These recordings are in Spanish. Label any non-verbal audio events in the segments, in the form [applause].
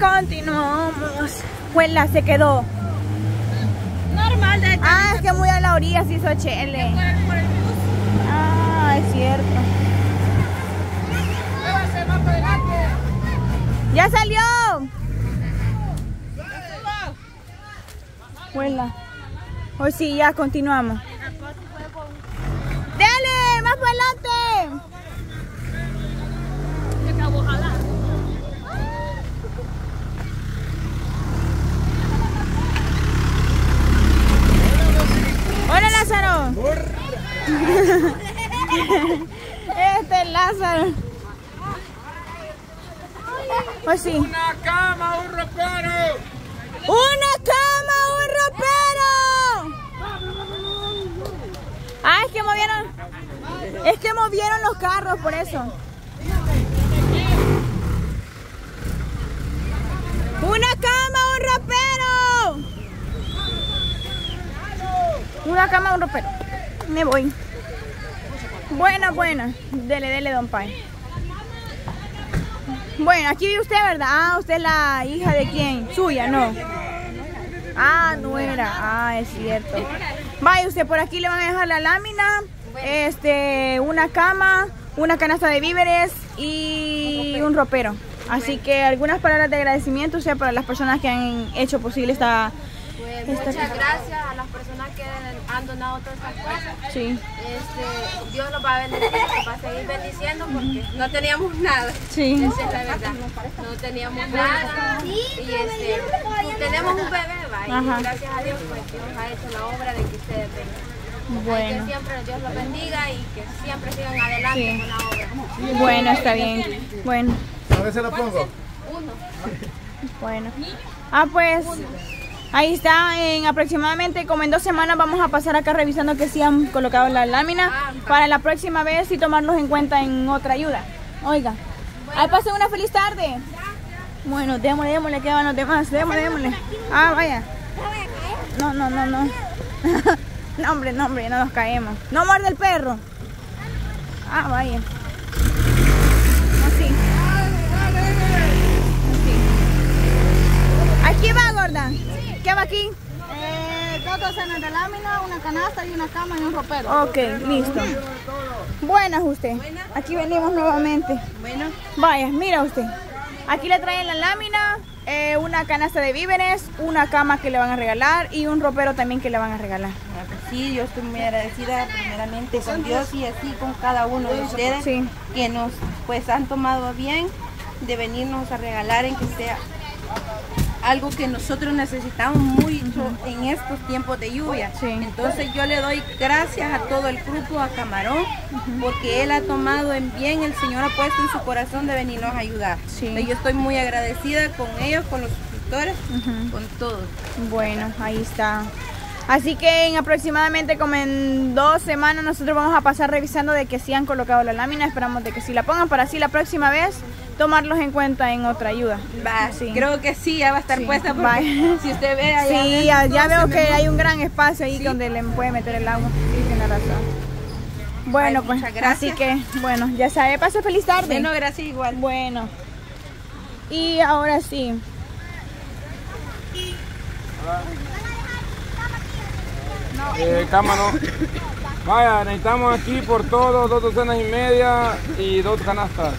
continuamos. Huela, se quedó. Normal de Ah, es que muy a la orilla se hizo chele. Ah, es cierto. ¡Ya salió! Huela. Hoy sí, ya continuamos. ¡Dale! ¡Más para adelante! Hola Lázaro. Este es Lázaro. Pues sí. Una cama, un ropero. ¡Una cama, un ropero! Ah, es que movieron. Es que movieron los carros, por eso. ¡Una cama, un ropero! Una cama, un ropero. Me voy. Buena, buena. Dele, dele, don Pai. Bueno, aquí vive usted, ¿verdad? Ah, usted es la hija de quién? Suya, ¿no? Ah, no era. Ah, es cierto. Vaya, usted por aquí le van a dejar la lámina, este, una cama, una canasta de víveres y un ropero. Así que algunas palabras de agradecimiento, o sea, para las personas que han hecho posible esta... Pues esta- muchas gracias a las personas que han donado todas estas cosas. Sí, Este, Dios los va a bendecir, los va a seguir bendiciendo porque no teníamos nada. sí. Esa es la verdad. No teníamos nada. Y este, tenemos un bebé, ¿va? y gracias a Dios pues Dios ha hecho la obra de que ustedes vengan. Bueno. Que siempre Dios los bendiga y que siempre sigan adelante Sí. con la obra. Bueno, está bien. Bueno, A ver se lo pongo. Uno. bueno. Ah, pues ahí está. En aproximadamente como en dos semanas vamos a pasar acá revisando que sí han colocado la lámina para la próxima vez y tomarlos en cuenta en otra ayuda. Oiga, ahí pasen una feliz tarde. Bueno, démosle, démosle, que van los demás. Démosle, démosle. Ah, vaya. No, no, no, no. No, hombre, no, hombre, no nos caemos. No muerde el perro. Ah, vaya. Así. Así. Aquí va, gorda. ¿Qué va aquí? Eh, dos docenas de lámina, una canasta y una cama y un ropero. Ok, listo. Buenas usted. Aquí venimos nuevamente. Bueno. Vaya, mira usted. Aquí le traen la lámina, eh, una canasta de víveres, una cama que le van a regalar y un ropero también que le van a regalar. Sí, yo estoy muy agradecida primeramente con Dios y así con cada uno de ustedes Sí. que nos pues han tomado bien de venirnos a regalar en que sea algo que nosotros necesitamos mucho en estos tiempos de lluvia. Sí. Entonces yo le doy gracias a todo el grupo, a Camarón, porque él ha tomado en bien, el Señor ha puesto en su corazón de venirnos a ayudar. Sí. Entonces, yo estoy muy agradecida con ellos, con los suscriptores, con todos. Bueno, ahí está. Así que en aproximadamente como en dos semanas nosotros vamos a pasar revisando de que sí han colocado la lámina. Esperamos de que sí la pongan para así la próxima vez tomarlos en cuenta en otra ayuda. Va, Sí. creo que sí, ya va a estar Sí, puesta porque si usted ve allá Sí, ya, adentro, ya se veo que hay un gran espacio ahí donde le puede meter el agua. Sí, tiene razón. Bueno, Ay, pues muchas gracias. así que, bueno, ya sabe, pase feliz tarde. Bueno, gracias igual. Bueno. Y ahora sí. Eh, cama no. Vaya, necesitamos aquí por todo dos docenas y media y dos canastas.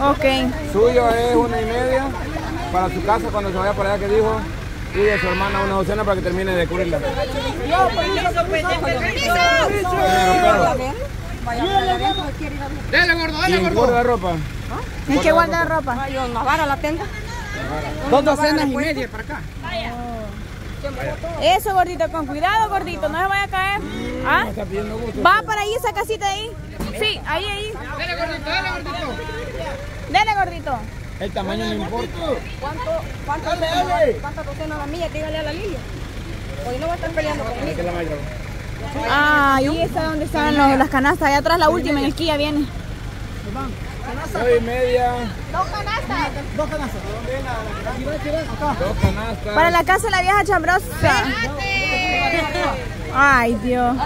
Ok. Suyo es una y media para su casa cuando se vaya para allá que dijo. Y de su hermana una docena para que termine de cubrirla. Dele, gordo, ¿Y dele, gordo. de ropa? ¿En qué guarda la ropa? Yo una vara la tengo. Dos docenas y media para acá. Eso, gordito, con cuidado, gordito, no se vaya a caer. ¿Ah? ¿Va para ahí esa casita ahí? Sí, ahí, ahí. Dele, gordito, dele, gordito. Dele, gordito. El tamaño no importa. ¿Cuántas cuántas docenas la mía? Dígale a la Lilia. Hoy no va a estar peleando conmigo. Ah, ahí está donde están los- las canastas. Allá atrás la última, en el Kia viene. Nueve y media, Dos canastas. dos canastas. Para la casa de la vieja chambrosa. Ay, Dios. La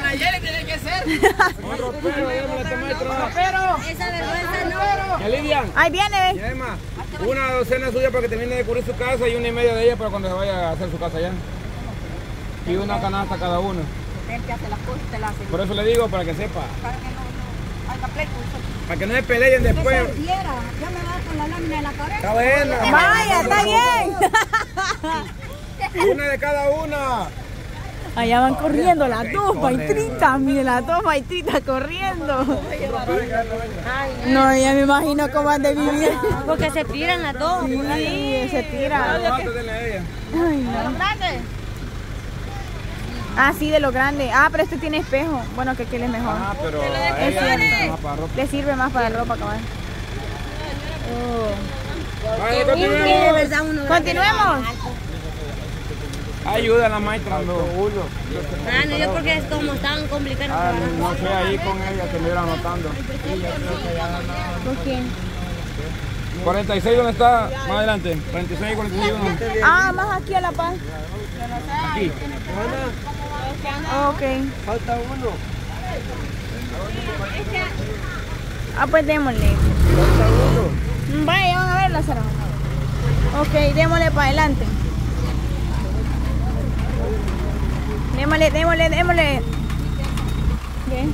Nayeli tiene que ser. Un ropero, démosle a este maestro. Esa vergüenza no. ¿Ya Lidian? Ahí viene. Una docena suya para que termine de cubrir su casa y una y media de ella para cuando se vaya a hacer su casa allá. Y una canasta cada uno. Por eso le digo, para que sepa. Para que no se peleen después. Ya me va con la lámina de la cabeza. Está buena. Vaya, está bien. Una de cada una. Allá van corriendo las dos maitritas, miren, las dos maitritas corriendo. No, ya me imagino cómo han de vivir. Porque se tiran las dos. Sí, se tira. Antes de la de ella. Ay, no. Ah, sí, de lo grande. Ah, pero este tiene espejo. Bueno, que aquel es mejor. Ah, pero Es cierto. no, para ropa. Le sirve más para la ropa, cabal. Vaya, continuemos. Continuemos. Ayuda a la maestra. No. Ah, no, yo porque es como tan complicado. Ah, no sé, ahí con ella que me iba anotando. ¿Con quién? 46, ¿dónde está? Más adelante. 46 y 41. Ah, más aquí a la paz. Aquí. Ok. Falta uno. Ah, pues démosle. Falta uno. Vaya, van a ver, Lázaro. Ok, démosle para adelante. Démosle, démosle, démosle. ¿Qué?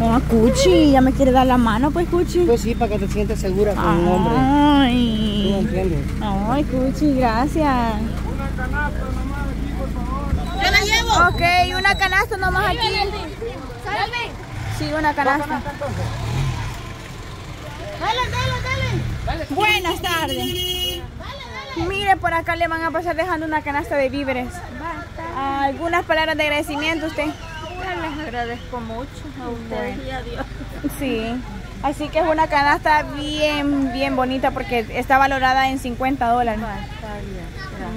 Ah, Cuchi, ya me quiere dar la mano, pues, Cuchi. Pues sí, para que te sientas segura con un hombre. ¿Tú Ay. entiendes? Ay, Cuchi, gracias. Yo la llevo. Ok, una canasta nomás aquí. Sí, una canasta. Dale, dale, dale. Buenas tardes. Mire, por acá le van a pasar dejando una canasta de víveres. Algunas palabras de agradecimiento usted. Les agradezco mucho a ustedes y a Dios. Sí. Así que es una canasta bien, bien bonita porque está valorada en 50 dólares.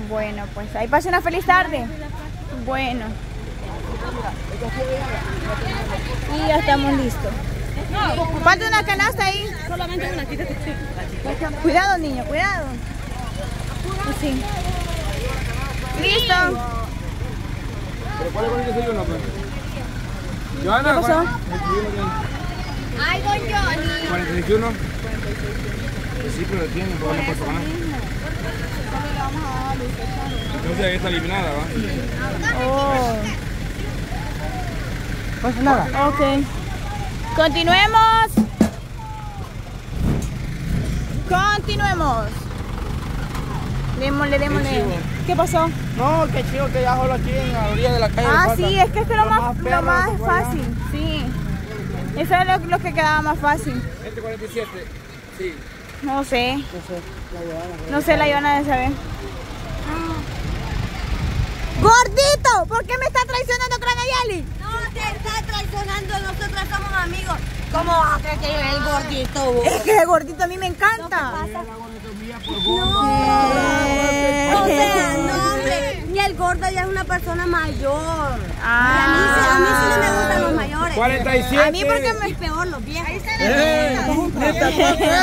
Bueno, pues ahí pase una feliz tarde. Bueno. Y ya estamos listos. Falta una canasta ahí. Solamente una, quítate. Cuidado, niño, cuidado. Sí. Listo. ¿Pero cuál es el desayuno, pues? Joana, ¿Qué pasó? ¿cuál- 21 tiene. Ay, don Johnny. 41. Pues sí, pero tiene, pero no puesto más. Entonces ahí está eliminada, ¿va? Oh. Pues nada. Ok. Continuemos. Continuemos. Démosle, démosle. ¿Qué pasó? No, qué chido que ya solo aquí en la orilla de la calle. Ah, sí, es que esto es lo Lo más, más lo más que allá. fácil. Sí. Eso es lo, lo que quedaba más fácil. Este 47. Sí. No sé. No sé, la llevaba. No sé, la iban a saber. ¡Gordito! ¿Por qué me está traicionando Cranayali? No te está traicionando, nosotros somos amigos. ¿Cómo vas a creer que yo el gordito? vos? Es que el gordito a mí me encanta. O sea, no, hombre. Gordo ya es una persona mayor. Y a mí, sí- a mí sí no me gustan los mayores. 47. A mí porque me... Y peor los viejos.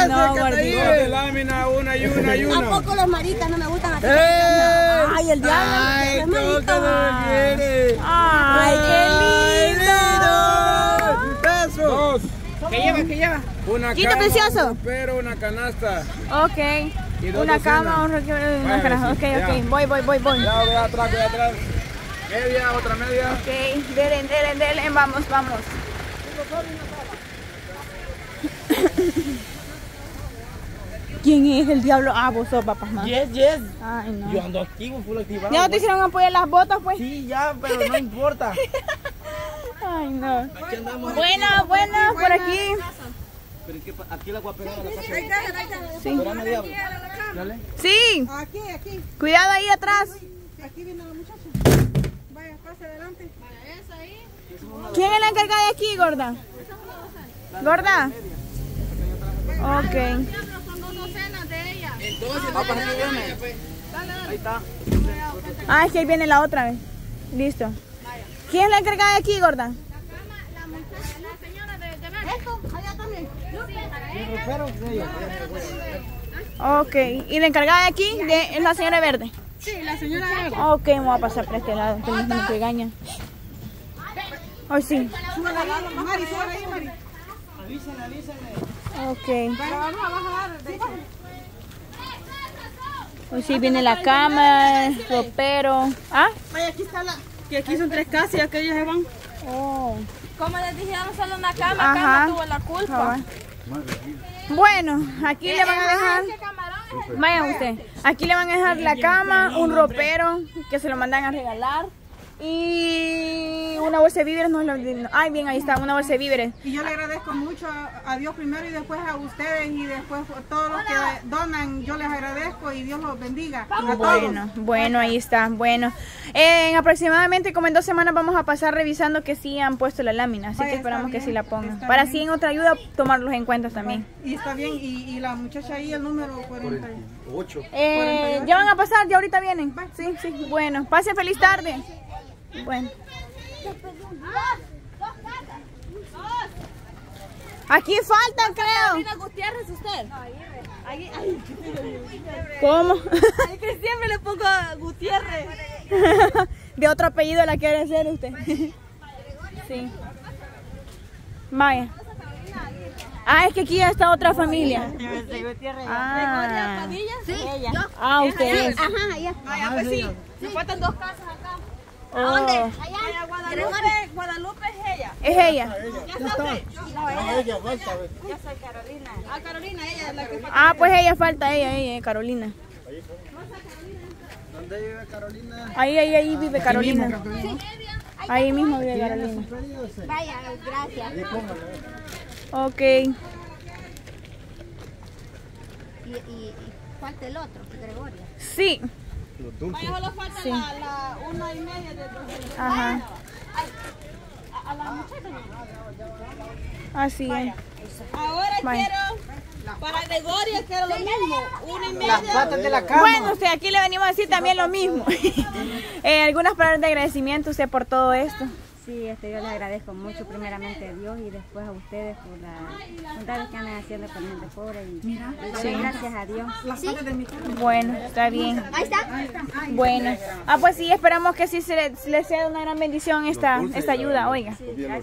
No, Dos gordito. de lámina, una y una y una. Tampoco los maritas no me gustan así. Ay, el diablo. Ay, qué lindo. Eso. Dos. ¿Qué lleva? ¿Qué lleva? Una Quito cama, precioso. un ropero, una canasta. Ok. Una cama, un roque- una sí, Ok, ya. ok. Voy, voy, voy, voy. Ya, voy atrás, voy atrás. Media, otra media. Ok, delen, delen, delen. Vamos, vamos. [coughs] ¿Quién es el diablo? Ah, vos sos papá más. Yes, yes. Ay, no. Yo ando activo, full activado. ¿Ya no te hicieron apoyar las botas, pues? Sí, ya, pero no importa. Ay, no. Aquí andamos. Buena, buena, por aquí. Pero es que pa- aquí la voy a pegar a la casa. Sí. Espérame, diablo. Dale. Sí. Aquí, aquí. Cuidado ahí atrás. Aquí viene la muchacha. Vaya, pase adelante. Vaya, esa ahí. ¿Quién es la encargada de aquí, gorda? ¿Gorda? Ok. Son dos docenas de ella. Ah, para aquí viene. Ahí está. Ah, es que ahí viene la otra vez. Listo. ¿Quién es la encargada de aquí, gorda? La muchacha, la señora de, de. Esto, allá también. Ok. ¿Y la encargada de aquí de, es la señora verde? Sí, la señora de ver. Ok, me voy a pasar por este lado. Que me me regaña. Ay, sí. Mari, sube ahí, Mari. Avísenle, avísenle. Ok. Pero vamos a bajar. de- Pues sí, viene la cama, el ropero. ¿Ah? Vaya, aquí está la... Que aquí son tres casas y aquellas se van. Oh. Como les dijeron, solo una cama, Ajá. cama tuvo la culpa. Ah, Bueno, aquí le van a dejar. Ese camarón Vaya usted. Aquí le van a dejar la cama, un ropero que se lo mandan a regalar. Y una bolsa de víveres. No, es lo- ay, bien, ahí está, una bolsa de víveres. Y yo le agradezco mucho a, Dios primero y después a ustedes y después a todos los que donan. Yo les agradezco y Dios los bendiga. A todos. Bueno, bueno, ahí está. Bueno, en aproximadamente como en dos semanas vamos a pasar revisando que sí han puesto la lámina. Así Vaya, que esperamos que sí la pongan. Para así en otra ayuda tomarlos en cuenta también. Y está bien. Y, y la muchacha ahí, el número 40. 8. Eh, ya van a pasar, ya ahorita vienen. Sí, sí. Bueno, pasen feliz tarde. Bueno. Aquí faltan, creo. Gutiérrez, usted. ¿Cómo? Ay, que siempre le pongo Gutiérrez. [laughs] De otro apellido la quiere ser usted. Sí. Vaya. Ah, es que aquí está otra familia. Ah, Sí, ah usted es. Ajá, allá. Vaya, pues sí. Me faltan dos casas acá. Oh, Allá, Guadalupe, Guadalupe es ella. es ella. Ya está usted. Ella falta, ve. Ah, Carolina, ella es la que Ah, pues ella falta, ella, ella, Carolina. ¿Dónde vive Carolina? Ahí, ahí, ahí vive Carolina. Ahí mismo vive Carolina. Vaya, gracias. Ok. Y, y, y falta el otro, Gregorio. Sí. Los dulces. Solo falta Sí. la, la una y media de Ajá. Así es. Ahora Vaya. quiero, para Gregorio quiero lo mismo. Una y Las media. patas de la cama. Bueno, usted aquí le venimos a decir también lo mismo. [laughs] Eh, algunas palabras de agradecimiento usted por todo esto. Sí, este, yo les agradezco mucho primeramente a Dios y después a ustedes por las bondades que andan haciendo con gente pobre y, y doy gracias a Dios. Bueno, está bien. Ahí está. Bueno. Ah, pues sí, esperamos que sí se le, se le sea una gran bendición esta, esta ayuda, oiga.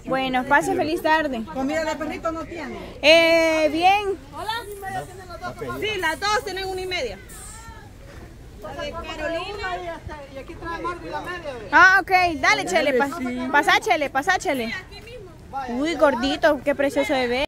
Bueno, pase feliz tarde. Comida de perrito no tiene. Eh, bien. Sí, las dos tienen una y media. Y aquí trae Marco y la media. Ah, ok, dale, Chele, pas, pasá, Chele, pasá, Chele. Uy, gordito, qué precioso bebé.